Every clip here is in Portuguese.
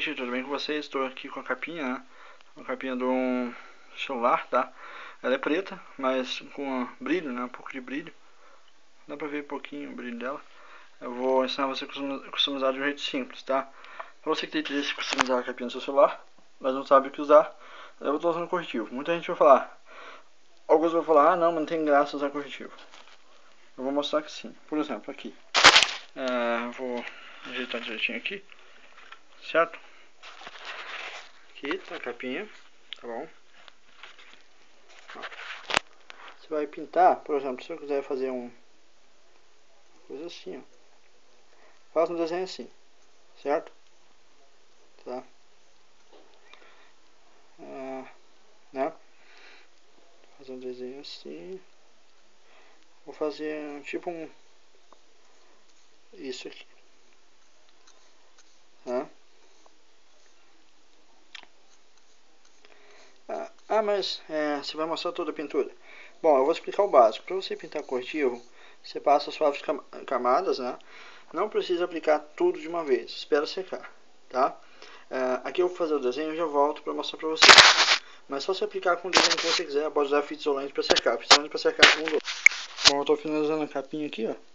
Gente, tudo bem com vocês? Estou aqui com a capinha, né? A capinha de um celular, tá? Ela é preta, mas com brilho, né? Um pouco de brilho. Dá pra ver um pouquinho o brilho dela. Eu vou ensinar você a customizar de um jeito simples, tá? Pra você que tem interesse em customizar a capinha do seu celular, mas não sabe o que usar, eu estou usando corretivo. Muita gente vai falar, alguns vão falar, ah não, mas não tem graça usar corretivo. Eu vou mostrar que sim. Por exemplo, aqui. É, vou ajeitar direitinho aqui certo? Aqui tá a capinha, tá bom? Você vai pintar, por exemplo, se eu quiser fazer um coisa assim, ó. Faz um desenho assim, certo? Tá? Ah, né? Fazer um desenho assim. Vou fazer tipo um isso aqui. Tá? Ah, mas é, você vai mostrar toda a pintura. Bom, eu vou explicar o básico. Para você pintar corretivo, você passa suaves camadas, né? Não precisa aplicar tudo de uma vez. Espera secar, tá? É, aqui eu vou fazer o desenho e já volto para mostrar para você. Mas só você aplicar com o desenho que você quiser, pode usar fita isolante para secar. Fita isolante para secar com um Bom, eu estou finalizando a capinha aqui, ó.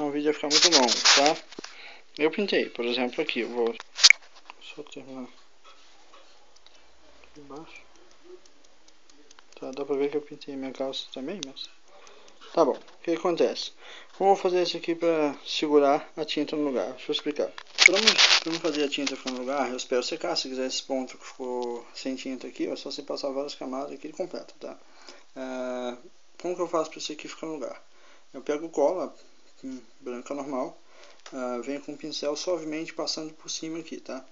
Senão o vídeo vai ficar muito longo, tá? Eu pintei, por exemplo, aqui, eu vou só terminar aqui embaixo. Tá, dá pra ver que eu pintei minha calça também, mas... Tá bom, o que acontece? Como eu vou fazer isso aqui pra segurar a tinta no lugar? Deixa eu explicar. Para não fazer a tinta ficar no lugar, eu espero secar. Se quiser esse ponto que ficou sem tinta aqui, é só você passar várias camadas aqui completo, tá? É, como que eu faço para isso aqui ficar no lugar? Eu pego cola, branca normal, uh, venho com o pincel suavemente passando por cima aqui, tá?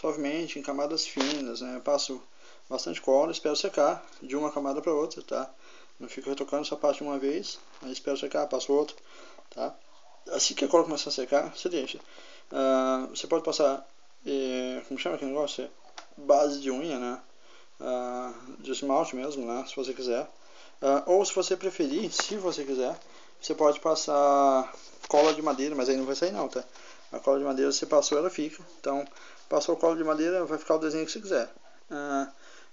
Suavemente, em camadas finas, né? Eu passo bastante cola, espero secar de uma camada para outra, tá? Não fico retocando essa parte uma vez, aí espero secar, passo outra, tá? Assim que a cola começar a secar, você deixa. Uh, você pode passar, eh, como chama aquele negócio? Base de unha, né? Uh, de esmalte mesmo, né? Se você quiser. Uh, ou se você preferir, se você quiser, você pode passar cola de madeira, mas aí não vai sair não, tá? A cola de madeira você passou, ela fica. Então, passou cola de madeira, vai ficar o desenho que você quiser. Ah,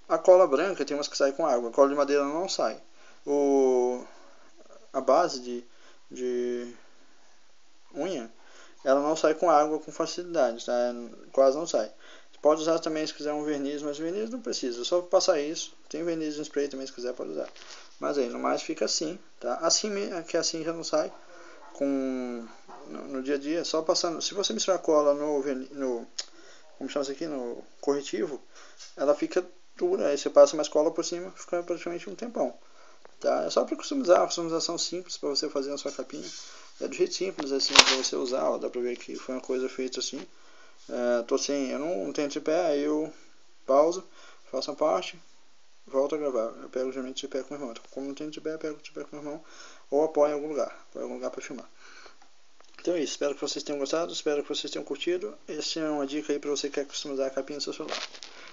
a cola branca tem umas que saem com água, a cola de madeira não sai. O, a base de, de unha, ela não sai com água com facilidade, tá? Quase não sai. Pode usar também se quiser um verniz, mas verniz não precisa, só passar isso. Tem verniz em spray também se quiser, pode usar. Mas aí, no mais fica assim, tá? Assim que assim já não sai com no, no, dia a dia, só passando. Se você misturar cola no, no como chama isso aqui, no corretivo, ela fica dura, aí você passa mais cola por cima, fica praticamente um tempão. Tá? É só para customizar, customização simples para você fazer na sua capinha. É do jeito simples assim para você usar, ó, dá para ver que foi uma coisa feita assim. É, tô sem, eu não tenho tripé, aí eu pauso, faço a parte, volto a gravar. Eu pego geralmente tripé com o irmão. Então, como não tem tripé, eu pego tripé com o irmão ou apoio em algum lugar, apoio em algum lugar para filmar. Então é isso, espero que vocês tenham gostado, espero que vocês tenham curtido. Essa é uma dica aí para você que quer customizar a capinha do seu celular.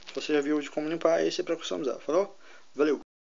Se você já viu de como limpar, esse é para customizar. Falou? Valeu!